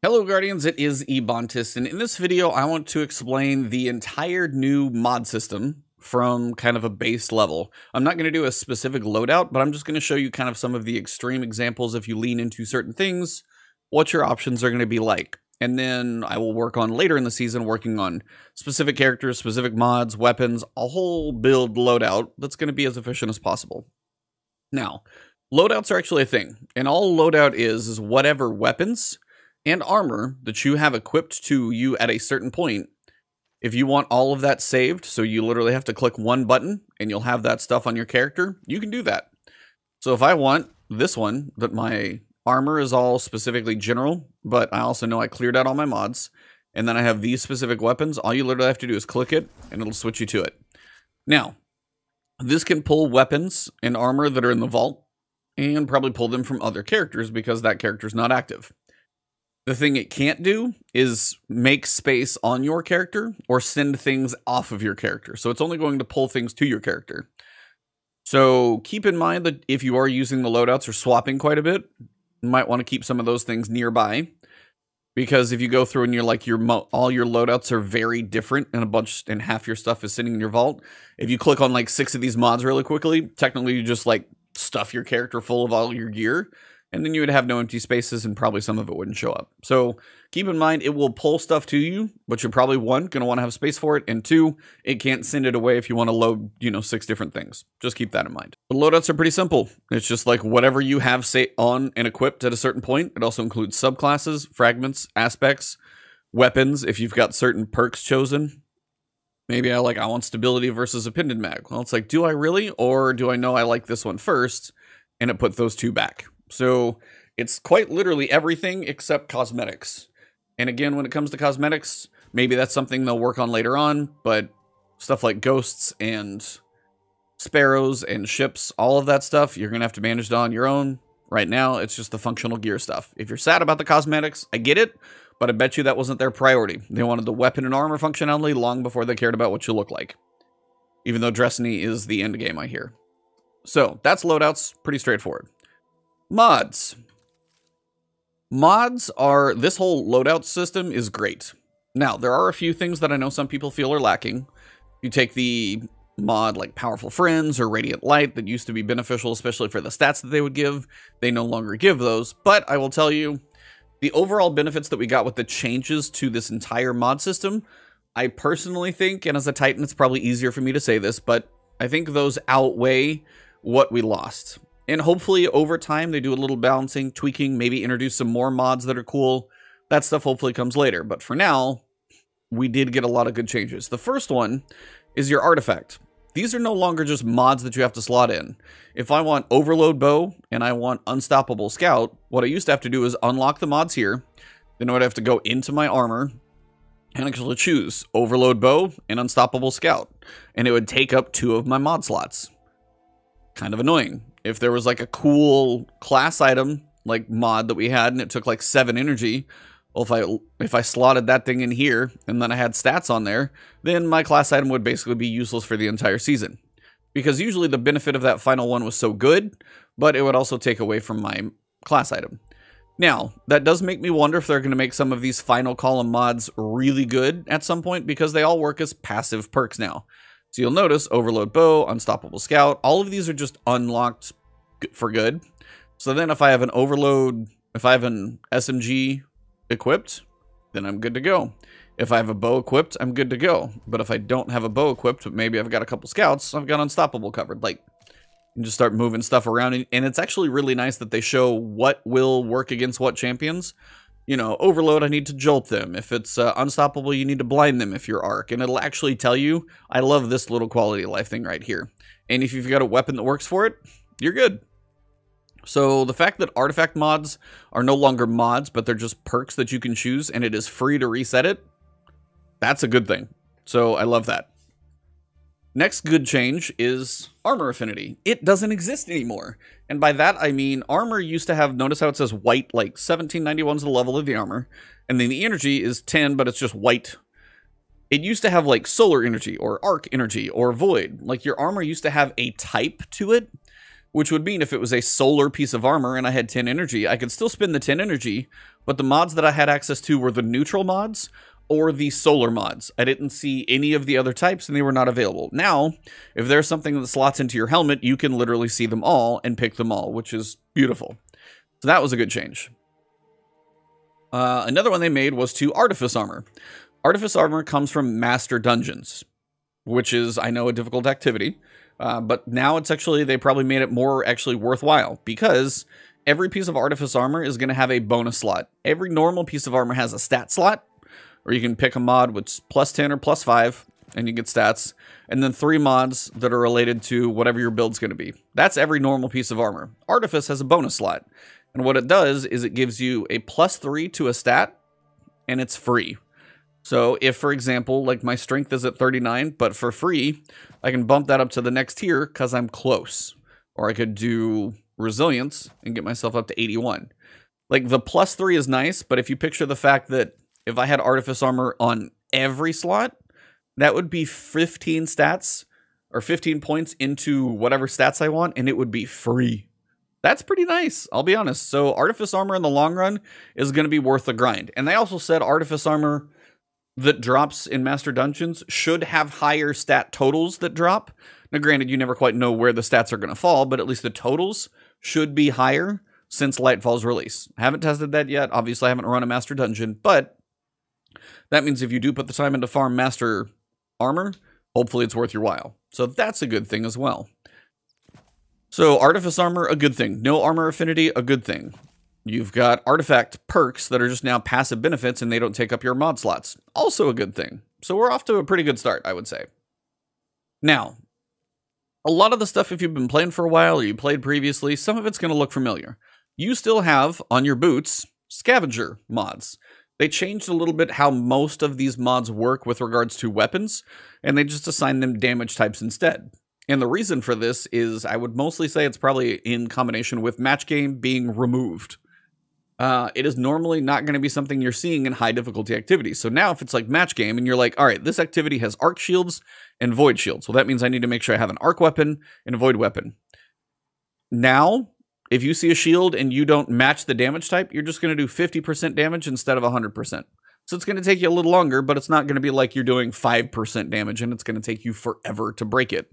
Hello Guardians, it is Ebontis, and in this video I want to explain the entire new mod system from kind of a base level. I'm not going to do a specific loadout, but I'm just going to show you kind of some of the extreme examples if you lean into certain things, what your options are going to be like. And then I will work on later in the season working on specific characters, specific mods, weapons, a whole build loadout that's going to be as efficient as possible. Now, loadouts are actually a thing, and all loadout is is whatever weapons and armor that you have equipped to you at a certain point. If you want all of that saved, so you literally have to click one button and you'll have that stuff on your character, you can do that. So if I want this one, that my armor is all specifically general, but I also know I cleared out all my mods, and then I have these specific weapons, all you literally have to do is click it and it'll switch you to it. Now, this can pull weapons and armor that are in the vault and probably pull them from other characters because that character is not active. The thing it can't do is make space on your character or send things off of your character. So it's only going to pull things to your character. So keep in mind that if you are using the loadouts or swapping quite a bit, you might want to keep some of those things nearby. Because if you go through and you're like your all your loadouts are very different and a bunch and half your stuff is sitting in your vault, if you click on like six of these mods really quickly, technically you just like stuff your character full of all your gear and then you would have no empty spaces and probably some of it wouldn't show up. So keep in mind it will pull stuff to you, but you're probably one going to want to have space for it, and two, it can't send it away if you want to load, you know, six different things. Just keep that in mind. The loadouts are pretty simple. It's just like whatever you have say on and equipped at a certain point. It also includes subclasses, fragments, aspects, weapons if you've got certain perks chosen. Maybe I like I want stability versus appended mag. Well, it's like, do I really, or do I know I like this one first? And it put those two back. So it's quite literally everything except cosmetics. And again, when it comes to cosmetics, maybe that's something they'll work on later on, but stuff like ghosts and sparrows and ships, all of that stuff, you're going to have to manage it on your own. Right now, it's just the functional gear stuff. If you're sad about the cosmetics, I get it, but I bet you that wasn't their priority. They wanted the weapon and armor functionality long before they cared about what you look like. Even though Destiny is the end game, I hear. So, that's loadouts, pretty straightforward. Mods. Mods are, this whole loadout system is great. Now, there are a few things that I know some people feel are lacking. You take the mod like Powerful Friends or Radiant Light that used to be beneficial, especially for the stats that they would give. They no longer give those, but I will tell you, the overall benefits that we got with the changes to this entire mod system, I personally think, and as a Titan, it's probably easier for me to say this, but I think those outweigh what we lost. And hopefully over time they do a little balancing, tweaking, maybe introduce some more mods that are cool. That stuff hopefully comes later. But for now, we did get a lot of good changes. The first one is your artifact. These are no longer just mods that you have to slot in. If I want Overload Bow and I want Unstoppable Scout, what I used to have to do is unlock the mods here. Then I would have to go into my armor and actually choose Overload Bow and Unstoppable Scout. And it would take up two of my mod slots. Kind of annoying if there was like a cool class item like mod that we had and it took like seven energy well if i if i slotted that thing in here and then i had stats on there then my class item would basically be useless for the entire season. Because usually the benefit of that final one was so good but it would also take away from my class item. Now that does make me wonder if they're going to make some of these final column mods really good at some point because they all work as passive perks now so you'll notice Overload Bow, Unstoppable Scout, all of these are just unlocked for good. So then if I have an Overload, if I have an SMG equipped, then I'm good to go. If I have a bow equipped, I'm good to go. But if I don't have a bow equipped, but maybe I've got a couple scouts, I've got Unstoppable covered. Like, you just start moving stuff around. And it's actually really nice that they show what will work against what champions you know, overload, I need to jolt them. If it's uh, unstoppable, you need to blind them if you're arc. And it'll actually tell you, I love this little quality of life thing right here. And if you've got a weapon that works for it, you're good. So the fact that artifact mods are no longer mods, but they're just perks that you can choose and it is free to reset it, that's a good thing. So I love that. Next good change is armor affinity. It doesn't exist anymore. And by that, I mean armor used to have, notice how it says white, like 1791 is the level of the armor. And then the energy is 10, but it's just white. It used to have like solar energy or arc energy or void. Like your armor used to have a type to it, which would mean if it was a solar piece of armor and I had 10 energy, I could still spend the 10 energy, but the mods that I had access to were the neutral mods or the solar mods. I didn't see any of the other types and they were not available. Now, if there's something that slots into your helmet, you can literally see them all and pick them all, which is beautiful. So that was a good change. Uh, another one they made was to Artifice Armor. Artifice Armor comes from Master Dungeons, which is, I know, a difficult activity. Uh, but now it's actually, they probably made it more actually worthwhile because every piece of Artifice Armor is going to have a bonus slot. Every normal piece of armor has a stat slot, or you can pick a mod with plus 10 or plus 5, and you get stats. And then three mods that are related to whatever your build's going to be. That's every normal piece of armor. Artifice has a bonus slot. And what it does is it gives you a plus 3 to a stat, and it's free. So if, for example, like my strength is at 39, but for free, I can bump that up to the next tier because I'm close. Or I could do resilience and get myself up to 81. Like the plus three is nice, but if you picture the fact that if I had artifice armor on every slot, that would be 15 stats or 15 points into whatever stats I want, and it would be free. That's pretty nice, I'll be honest. So artifice armor in the long run is going to be worth the grind. And they also said artifice armor that drops in Master Dungeons should have higher stat totals that drop. Now, granted, you never quite know where the stats are going to fall, but at least the totals should be higher since Lightfall's release. I haven't tested that yet. Obviously, I haven't run a Master Dungeon, but that means if you do put the time into farm Master Armor, hopefully it's worth your while. So that's a good thing as well. So Artifice Armor, a good thing. No Armor Affinity, a good thing. You've got artifact perks that are just now passive benefits and they don't take up your mod slots. Also a good thing. So we're off to a pretty good start, I would say. Now, a lot of the stuff, if you've been playing for a while or you played previously, some of it's going to look familiar. You still have on your boots scavenger mods. They changed a little bit how most of these mods work with regards to weapons, and they just assign them damage types instead. And the reason for this is I would mostly say it's probably in combination with match game being removed uh, it is normally not going to be something you're seeing in high difficulty activities. So now if it's like match game and you're like, all right, this activity has arc shields and void shields. Well, that means I need to make sure I have an arc weapon and a void weapon. Now, if you see a shield and you don't match the damage type, you're just going to do 50% damage instead of 100%. So it's going to take you a little longer, but it's not going to be like you're doing 5% damage and it's going to take you forever to break it.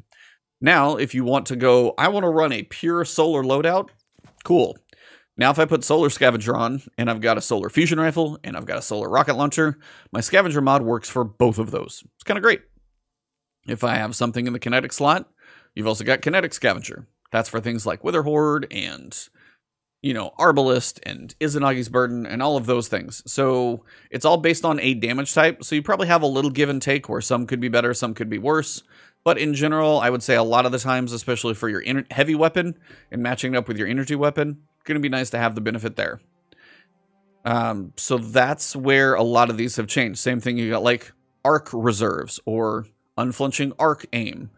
Now, if you want to go, I want to run a pure solar loadout, cool. Now, if I put Solar Scavenger on, and I've got a Solar Fusion Rifle, and I've got a Solar Rocket Launcher, my Scavenger mod works for both of those. It's kind of great. If I have something in the Kinetic slot, you've also got Kinetic Scavenger. That's for things like Witherhoard and, you know, Arbalest and Izanagi's Burden and all of those things. So it's all based on a damage type, so you probably have a little give and take where some could be better, some could be worse. But in general, I would say a lot of the times, especially for your heavy weapon and matching it up with your energy weapon, going to be nice to have the benefit there. Um, so that's where a lot of these have changed. Same thing, you got like arc reserves or unflinching arc aim.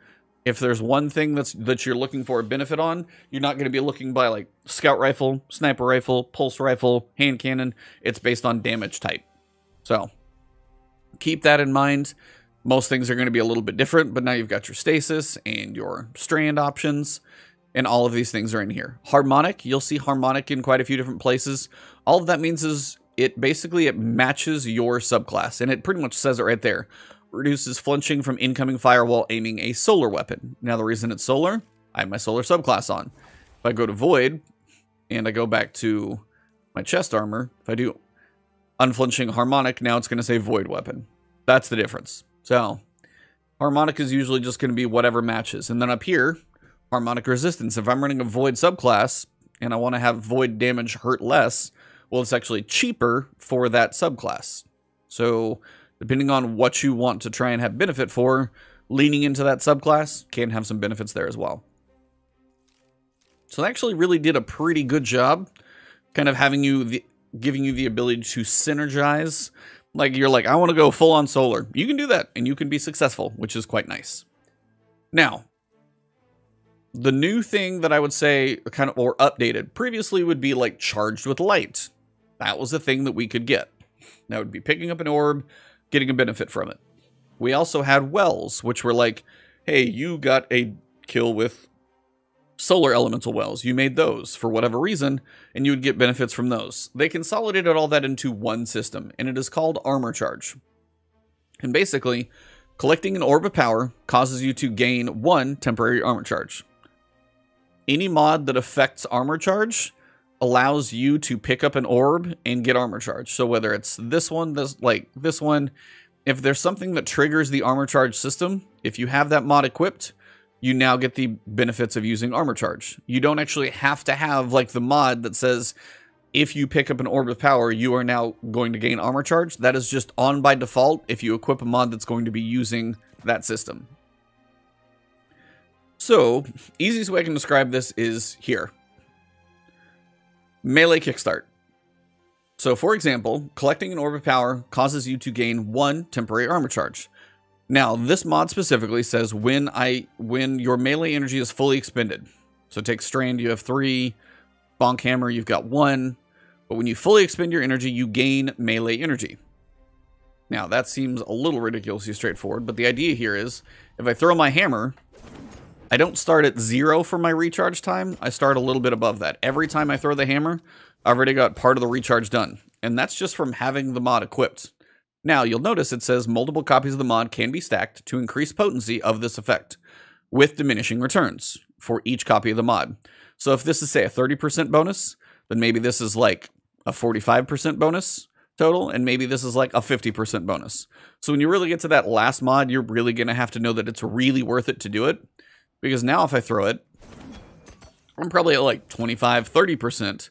If there's one thing that's that you're looking for a benefit on, you're not going to be looking by like scout rifle, sniper rifle, pulse rifle, hand cannon. It's based on damage type. So keep that in mind. Most things are going to be a little bit different, but now you've got your stasis and your strand options and all of these things are in here. Harmonic, you'll see harmonic in quite a few different places. All of that means is it basically it matches your subclass, and it pretty much says it right there. Reduces flinching from incoming fire while aiming a solar weapon. Now the reason it's solar, I have my solar subclass on. If I go to void, and I go back to my chest armor, if I do unflinching harmonic, now it's going to say void weapon. That's the difference. So harmonic is usually just going to be whatever matches. And then up here, harmonic resistance. If I'm running a void subclass and I want to have void damage hurt less, well, it's actually cheaper for that subclass. So depending on what you want to try and have benefit for, leaning into that subclass can have some benefits there as well. So they actually really did a pretty good job kind of having you the, giving you the ability to synergize. Like you're like, I want to go full on solar. You can do that and you can be successful, which is quite nice. Now, the new thing that I would say kind of or updated previously would be like charged with light. That was the thing that we could get. That would be picking up an orb, getting a benefit from it. We also had wells, which were like, hey, you got a kill with solar elemental wells. You made those for whatever reason, and you would get benefits from those. They consolidated all that into one system, and it is called Armor Charge. And basically, collecting an orb of power causes you to gain one temporary armor charge. Any mod that affects armor charge allows you to pick up an orb and get armor charge. So whether it's this one, this like this one, if there's something that triggers the armor charge system, if you have that mod equipped, you now get the benefits of using armor charge. You don't actually have to have like the mod that says if you pick up an orb of power, you are now going to gain armor charge. That is just on by default if you equip a mod that's going to be using that system. So, easiest way I can describe this is here. Melee Kickstart. So, for example, collecting an orb of power causes you to gain one temporary armor charge. Now, this mod specifically says when I when your melee energy is fully expended. So take Strand, you have three. Bonk Hammer, you've got one. But when you fully expend your energy, you gain melee energy. Now, that seems a little ridiculously straightforward, but the idea here is if I throw my hammer, I don't start at zero for my recharge time. I start a little bit above that. Every time I throw the hammer, I've already got part of the recharge done. And that's just from having the mod equipped. Now, you'll notice it says multiple copies of the mod can be stacked to increase potency of this effect, with diminishing returns for each copy of the mod. So if this is, say, a 30% bonus, then maybe this is like a 45% bonus total, and maybe this is like a 50% bonus. So when you really get to that last mod, you're really going to have to know that it's really worth it to do it. Because now if I throw it, I'm probably at like 25, 30%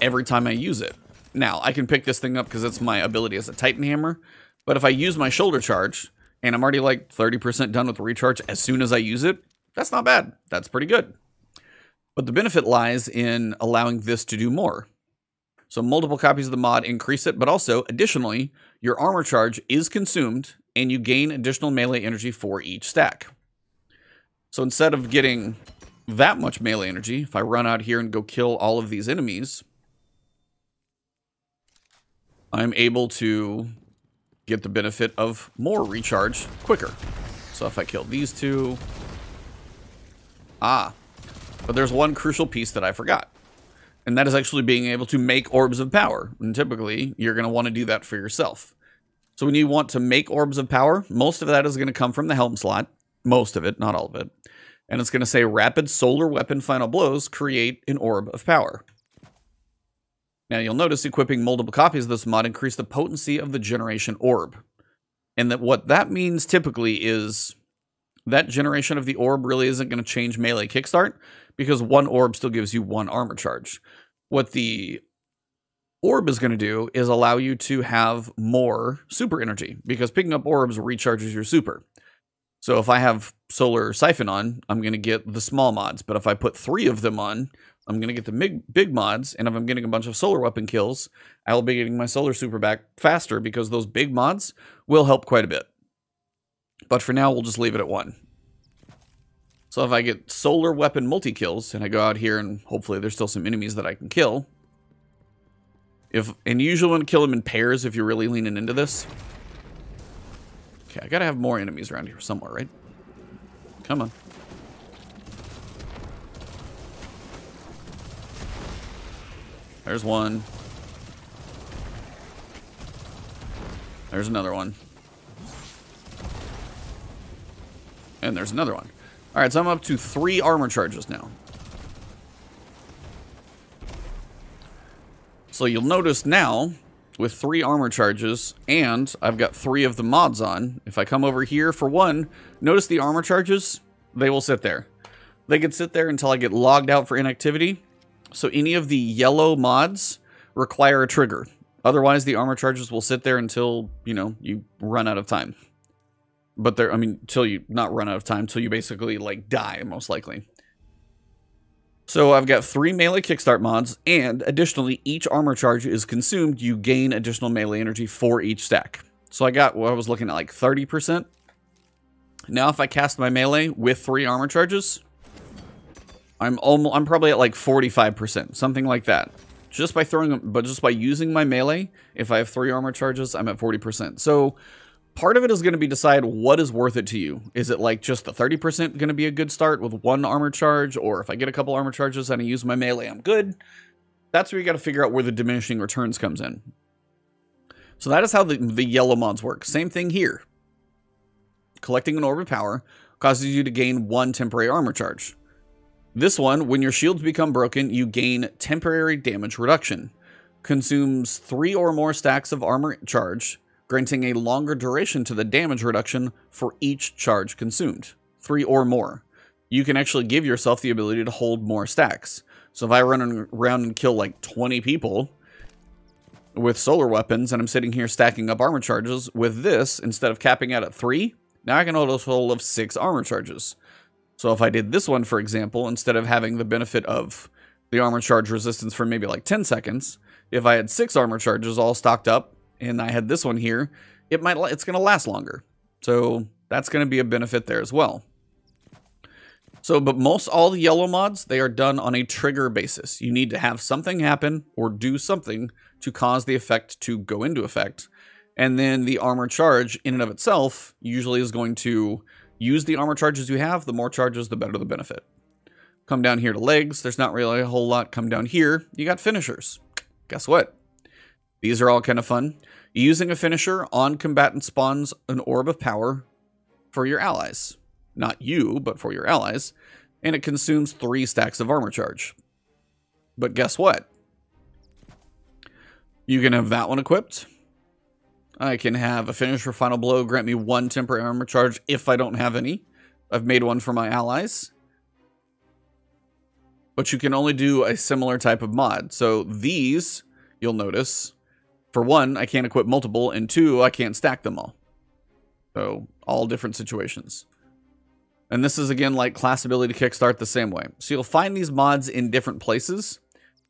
every time I use it. Now, I can pick this thing up because it's my ability as a Titan Hammer, but if I use my shoulder charge, and I'm already like 30% done with the recharge as soon as I use it, that's not bad. That's pretty good. But the benefit lies in allowing this to do more. So multiple copies of the mod increase it, but also, additionally, your armor charge is consumed, and you gain additional melee energy for each stack. So instead of getting that much melee energy, if I run out here and go kill all of these enemies, I'm able to get the benefit of more recharge quicker. So if I kill these two... Ah. But there's one crucial piece that I forgot. And that is actually being able to make orbs of power. And typically, you're going to want to do that for yourself. So when you want to make orbs of power, most of that is going to come from the helm slot. Most of it, not all of it. And it's going to say rapid solar weapon final blows create an orb of power. Now you'll notice equipping multiple copies of this mod increase the potency of the generation orb. And that what that means typically is that generation of the orb really isn't going to change melee kickstart because one orb still gives you one armor charge. What the orb is going to do is allow you to have more super energy because picking up orbs recharges your super. So if I have solar siphon on, I'm going to get the small mods, but if I put three of them on, I'm going to get the big, big mods, and if I'm getting a bunch of solar weapon kills, I will be getting my solar super back faster because those big mods will help quite a bit. But for now, we'll just leave it at one. So if I get solar weapon multi-kills, and I go out here and hopefully there's still some enemies that I can kill, if and you usually want to kill them in pairs if you're really leaning into this. Okay, I gotta have more enemies around here somewhere, right? Come on. There's one. There's another one. And there's another one. Alright, so I'm up to three armor charges now. So you'll notice now, with three armor charges, and I've got three of the mods on, if I come over here for one, notice the armor charges, they will sit there. They can sit there until I get logged out for inactivity, so any of the yellow mods require a trigger. Otherwise, the armor charges will sit there until, you know, you run out of time. But they're, I mean, until you, not run out of time, until you basically, like, die, most likely. So I've got three melee kickstart mods, and additionally, each armor charge is consumed, you gain additional melee energy for each stack. So I got, what I was looking at, like 30%. Now if I cast my melee with three armor charges, I'm almost, I'm probably at like 45%, something like that. Just by throwing, but just by using my melee, if I have three armor charges, I'm at 40%. So part of it is going to be decide what is worth it to you. Is it like just the 30% going to be a good start with one armor charge? Or if I get a couple armor charges and I use my melee, I'm good. That's where you got to figure out where the diminishing returns comes in. So that is how the, the yellow mods work. Same thing here. Collecting an orb of power causes you to gain one temporary armor charge. This one, when your shields become broken, you gain temporary damage reduction. Consumes three or more stacks of armor charge, granting a longer duration to the damage reduction for each charge consumed. Three or more. You can actually give yourself the ability to hold more stacks. So if I run around and kill like 20 people with solar weapons and I'm sitting here stacking up armor charges, with this, instead of capping out at three, now I can hold a total of six armor charges. So if I did this one, for example, instead of having the benefit of the armor charge resistance for maybe like 10 seconds, if I had six armor charges all stocked up and I had this one here, it might it's going to last longer. So that's going to be a benefit there as well. So, but most all the yellow mods, they are done on a trigger basis. You need to have something happen or do something to cause the effect to go into effect. And then the armor charge in and of itself usually is going to use the armor charges you have. The more charges, the better the benefit. Come down here to legs. There's not really a whole lot. Come down here. You got finishers. Guess what? These are all kind of fun. Using a finisher on combatant spawns an orb of power for your allies. Not you, but for your allies. And it consumes three stacks of armor charge. But guess what? You can have that one equipped. I can have a finisher final blow, grant me one temporary armor charge if I don't have any. I've made one for my allies. But you can only do a similar type of mod. So these, you'll notice, for one, I can't equip multiple, and two, I can't stack them all. So all different situations. And this is again like class ability kickstart the same way. So you'll find these mods in different places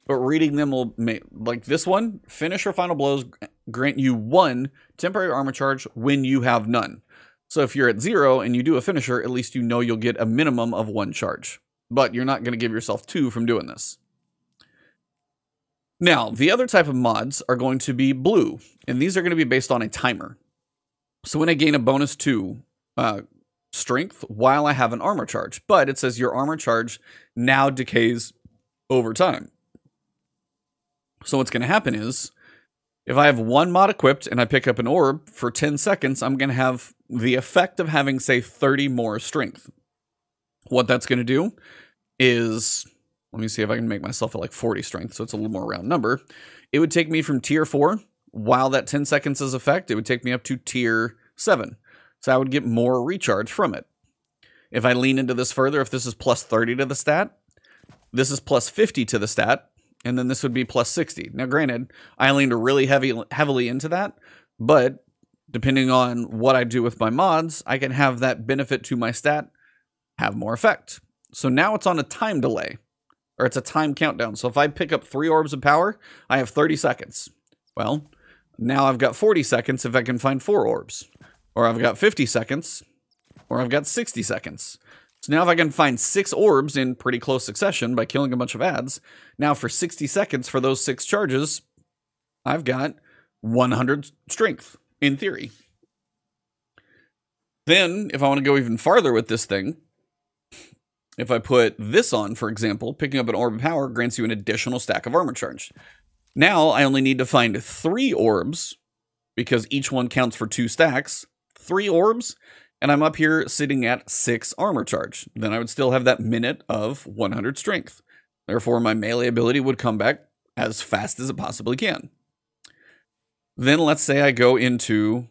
but reading them will make like this one finish or final blows grant you one temporary armor charge when you have none so if you're at zero and you do a finisher at least you know you'll get a minimum of one charge but you're not going to give yourself two from doing this now the other type of mods are going to be blue and these are going to be based on a timer so when i gain a bonus to uh, strength while i have an armor charge but it says your armor charge now decays over time so what's going to happen is if I have one mod equipped and I pick up an orb for 10 seconds, I'm going to have the effect of having, say, 30 more strength. What that's going to do is, let me see if I can make myself at like 40 strength, so it's a little more round number. It would take me from tier 4, while that 10 seconds is effect, it would take me up to tier 7. So I would get more recharge from it. If I lean into this further, if this is plus 30 to the stat, this is plus 50 to the stat, and then this would be plus 60. Now, granted, I leaned really heavy, heavily into that, but depending on what I do with my mods, I can have that benefit to my stat have more effect. So now it's on a time delay, or it's a time countdown. So if I pick up three orbs of power, I have 30 seconds. Well, now I've got 40 seconds if I can find four orbs, or I've got 50 seconds, or I've got 60 seconds. So now if I can find six orbs in pretty close succession by killing a bunch of ads, now for 60 seconds for those six charges, I've got 100 strength in theory. Then, if I want to go even farther with this thing, if I put this on, for example, picking up an orb of power grants you an additional stack of armor charge. Now I only need to find three orbs because each one counts for two stacks. Three orbs and I'm up here sitting at 6 armor charge. Then I would still have that minute of 100 strength. Therefore, my melee ability would come back as fast as it possibly can. Then let's say I go into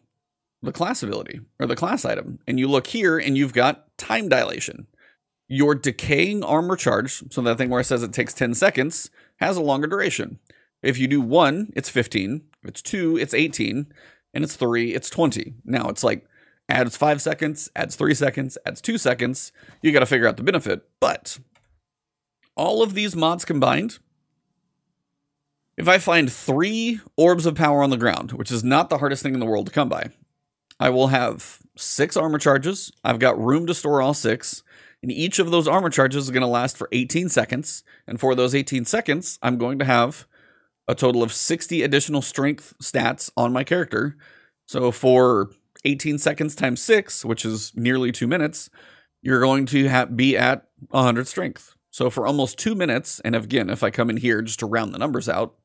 the class ability or the class item, and you look here and you've got time dilation. Your decaying armor charge, so that thing where it says it takes 10 seconds, has a longer duration. If you do one, it's 15. If it's two, it's 18. And it's three, it's 20. Now it's like adds five seconds, adds three seconds, adds two seconds. You got to figure out the benefit. But all of these mods combined, if I find three orbs of power on the ground, which is not the hardest thing in the world to come by, I will have six armor charges. I've got room to store all six. And each of those armor charges is going to last for 18 seconds. And for those 18 seconds, I'm going to have a total of 60 additional strength stats on my character. So for 18 seconds times 6, which is nearly 2 minutes, you're going to be at 100 strength. So for almost 2 minutes, and again, if I come in here just to round the numbers out,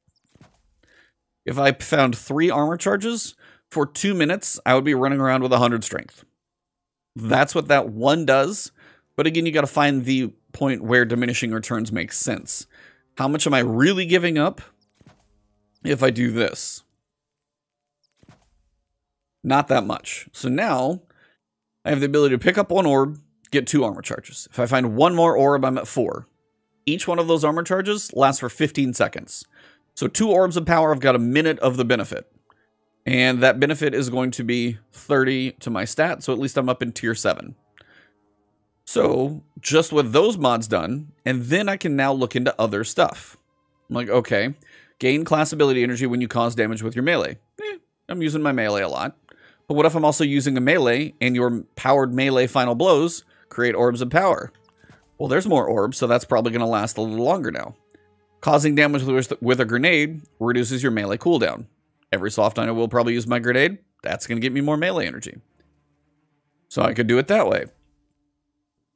if I found 3 armor charges, for 2 minutes, I would be running around with 100 strength. That's what that one does. But again, you got to find the point where diminishing returns makes sense. How much am I really giving up if I do this? Not that much. So now I have the ability to pick up one orb, get two armor charges. If I find one more orb, I'm at four. Each one of those armor charges lasts for 15 seconds. So two orbs of power, I've got a minute of the benefit. And that benefit is going to be 30 to my stat, so at least I'm up in tier 7. So just with those mods done, and then I can now look into other stuff. I'm like, okay, gain class ability energy when you cause damage with your melee. Eh, I'm using my melee a lot. But what if I'm also using a melee and your powered melee final blows create orbs of power? Well, there's more orbs, so that's probably going to last a little longer now. Causing damage with a grenade reduces your melee cooldown. Every so often I will probably use my grenade. That's going to get me more melee energy. So I could do it that way.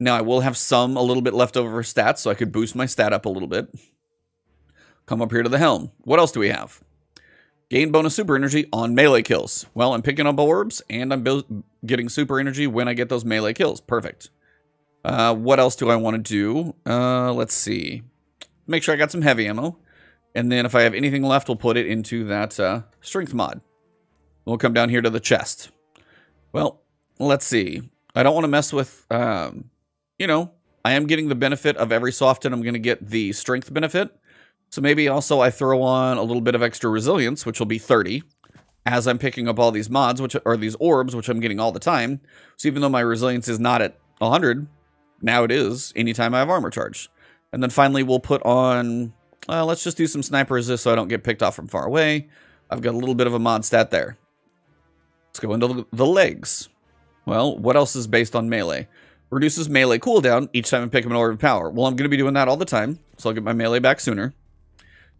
Now I will have some a little bit left over stats, so I could boost my stat up a little bit. Come up here to the helm. What else do we have? Gain bonus super energy on melee kills. Well, I'm picking up orbs, and I'm getting super energy when I get those melee kills. Perfect. Uh, what else do I want to do? Uh, let's see. Make sure I got some heavy ammo. And then if I have anything left, we'll put it into that uh, strength mod. We'll come down here to the chest. Well, let's see. I don't want to mess with, um, you know, I am getting the benefit of every so often I'm going to get the strength benefit. So maybe also I throw on a little bit of extra resilience, which will be 30, as I'm picking up all these mods, which are these orbs, which I'm getting all the time. So even though my resilience is not at 100, now it is anytime I have armor charge. And then finally we'll put on, uh, let's just do some sniper resist so I don't get picked off from far away. I've got a little bit of a mod stat there. Let's go into the legs. Well, what else is based on melee? Reduces melee cooldown each time I pick up an orb of power. Well, I'm going to be doing that all the time, so I'll get my melee back sooner.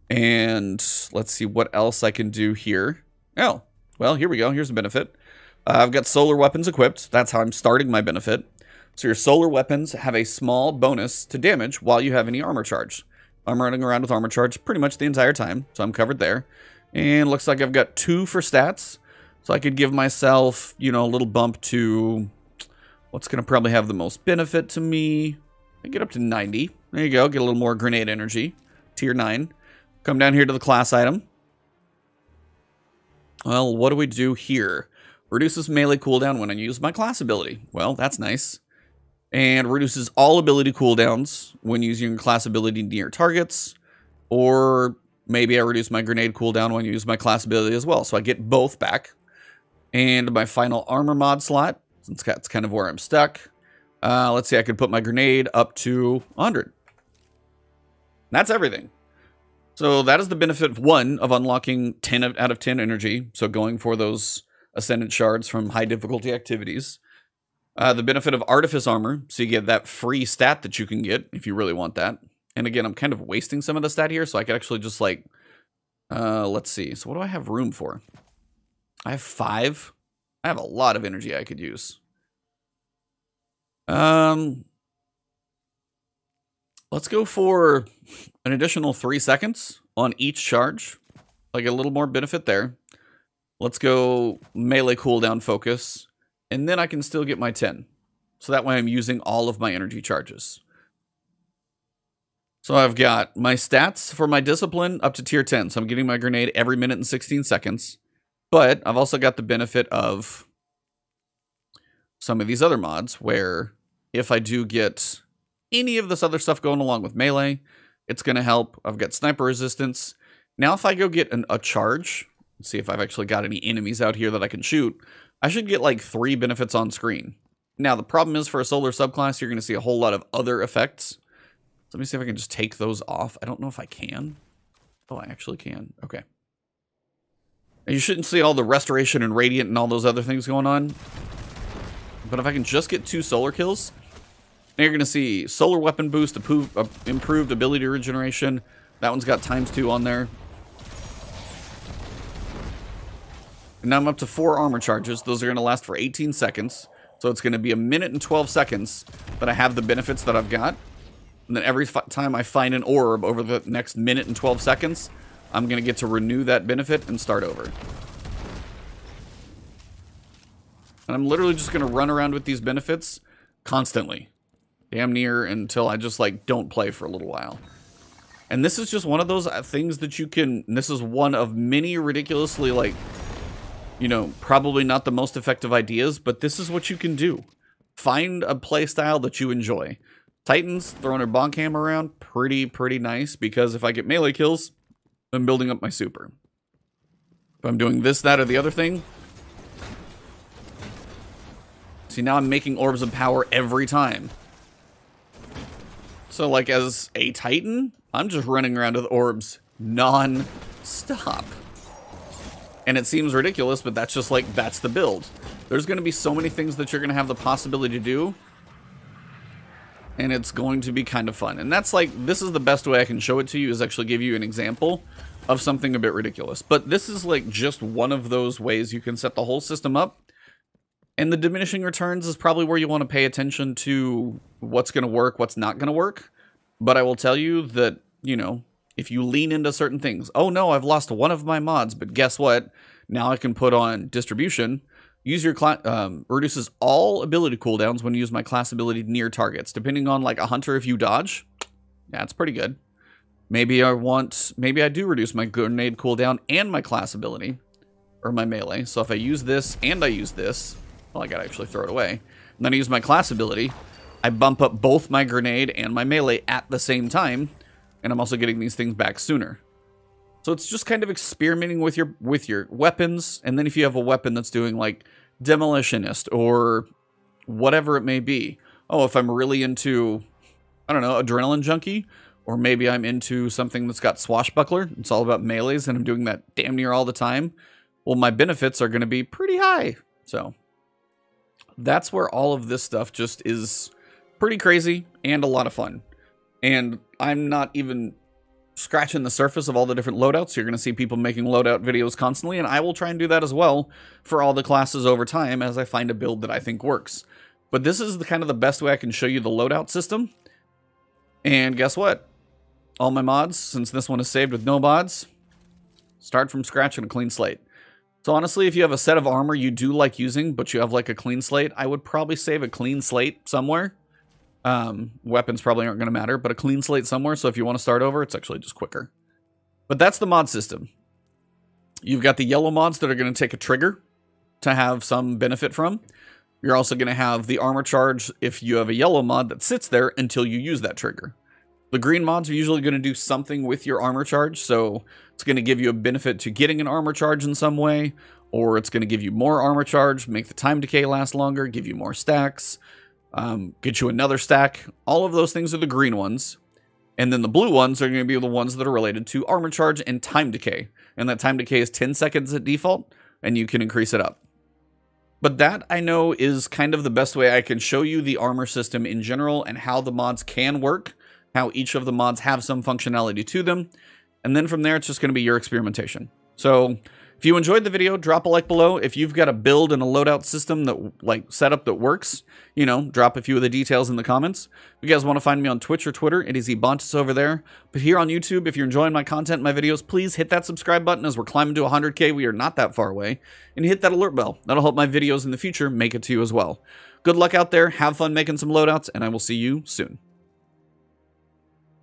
And let's see what else I can do here. Oh, well, here we go. Here's a benefit. Uh, I've got solar weapons equipped. That's how I'm starting my benefit. So your solar weapons have a small bonus to damage while you have any armor charge. I'm running around with armor charge pretty much the entire time, so I'm covered there. And looks like I've got two for stats. So I could give myself, you know, a little bump to what's going to probably have the most benefit to me. I get up to 90. There you go. Get a little more grenade energy. Tier 9. Come down here to the class item. Well, what do we do here? Reduces melee cooldown when I use my class ability. Well, that's nice. And reduces all ability cooldowns when using class ability near targets. Or maybe I reduce my grenade cooldown when I use my class ability as well. So I get both back. And my final armor mod slot, since that's kind of where I'm stuck. Uh, let's see, I could put my grenade up to 100. That's everything. So that is the benefit, of one, of unlocking 10 out of 10 energy. So going for those Ascendant Shards from high difficulty activities. Uh, the benefit of Artifice Armor, so you get that free stat that you can get if you really want that. And again, I'm kind of wasting some of the stat here, so I could actually just like, uh, let's see. So what do I have room for? I have five. I have a lot of energy I could use. Um, let's go for an additional three seconds on each charge. Like a little more benefit there. Let's go melee cooldown focus. And then I can still get my 10. So that way I'm using all of my energy charges. So I've got my stats for my discipline up to tier 10. So I'm getting my grenade every minute and 16 seconds. But I've also got the benefit of some of these other mods where if I do get any of this other stuff going along with melee, it's going to help. I've got sniper resistance. Now if I go get an, a charge, see if I've actually got any enemies out here that I can shoot, I should get like three benefits on screen. Now the problem is for a solar subclass, you're going to see a whole lot of other effects. let me see if I can just take those off. I don't know if I can. Oh, I actually can. Okay. You shouldn't see all the restoration and radiant and all those other things going on. But if I can just get two solar kills, now you're going to see solar weapon boost, uh, improved ability regeneration. That one's got times two on there. And now I'm up to four armor charges. Those are going to last for 18 seconds. So it's going to be a minute and 12 seconds that I have the benefits that I've got. And then every time I find an orb over the next minute and 12 seconds, I'm going to get to renew that benefit and start over. And I'm literally just going to run around with these benefits constantly. Damn near until I just, like, don't play for a little while. And this is just one of those uh, things that you can... this is one of many ridiculously, like, you know, probably not the most effective ideas, but this is what you can do. Find a playstyle that you enjoy. Titans throwing their bonk around, pretty, pretty nice, because if I get melee kills, I'm building up my super. If I'm doing this, that, or the other thing, see, now I'm making orbs of power every time. So, like, as a Titan, I'm just running around with orbs non-stop. And it seems ridiculous, but that's just like, that's the build. There's going to be so many things that you're going to have the possibility to do. And it's going to be kind of fun. And that's like, this is the best way I can show it to you is actually give you an example of something a bit ridiculous. But this is like just one of those ways you can set the whole system up. And the diminishing returns is probably where you want to pay attention to what's going to work, what's not going to work. But I will tell you that, you know, if you lean into certain things, oh no, I've lost one of my mods, but guess what? Now I can put on distribution. Use your class um, reduces all ability cooldowns when you use my class ability near targets. Depending on like a hunter, if you dodge, yeah, pretty good. Maybe I want, maybe I do reduce my grenade cooldown and my class ability or my melee. So if I use this and I use this, well, I gotta actually throw it away. And then I use my class ability. I bump up both my grenade and my melee at the same time and I'm also getting these things back sooner. So it's just kind of experimenting with your with your weapons, and then if you have a weapon that's doing like demolitionist or whatever it may be. Oh, if I'm really into, I don't know, adrenaline junkie, or maybe I'm into something that's got swashbuckler. It's all about melees, and I'm doing that damn near all the time. Well, my benefits are going to be pretty high. So that's where all of this stuff just is pretty crazy and a lot of fun. And I'm not even scratching the surface of all the different loadouts. You're going to see people making loadout videos constantly, and I will try and do that as well for all the classes over time as I find a build that I think works. But this is the kind of the best way I can show you the loadout system. And guess what? All my mods, since this one is saved with no mods, start from scratch on a clean slate. So honestly, if you have a set of armor you do like using, but you have like a clean slate, I would probably save a clean slate somewhere um, weapons probably aren't going to matter, but a clean slate somewhere. So if you want to start over, it's actually just quicker. But that's the mod system. You've got the yellow mods that are going to take a trigger to have some benefit from. You're also going to have the armor charge if you have a yellow mod that sits there until you use that trigger. The green mods are usually going to do something with your armor charge, so it's going to give you a benefit to getting an armor charge in some way, or it's going to give you more armor charge, make the time decay last longer, give you more stacks, um, get you another stack. All of those things are the green ones. And then the blue ones are going to be the ones that are related to armor charge and time decay. And that time decay is 10 seconds at default, and you can increase it up. But that, I know, is kind of the best way I can show you the armor system in general and how the mods can work, how each of the mods have some functionality to them. And then from there, it's just going to be your experimentation. So if you enjoyed the video, drop a like below. If you've got a build and a loadout system that like setup that works, you know, drop a few of the details in the comments. If you guys want to find me on Twitch or Twitter, it is Ebontis over there. But here on YouTube, if you're enjoying my content, my videos, please hit that subscribe button as we're climbing to 100k. We are not that far away. And hit that alert bell. That'll help my videos in the future make it to you as well. Good luck out there. Have fun making some loadouts, and I will see you soon.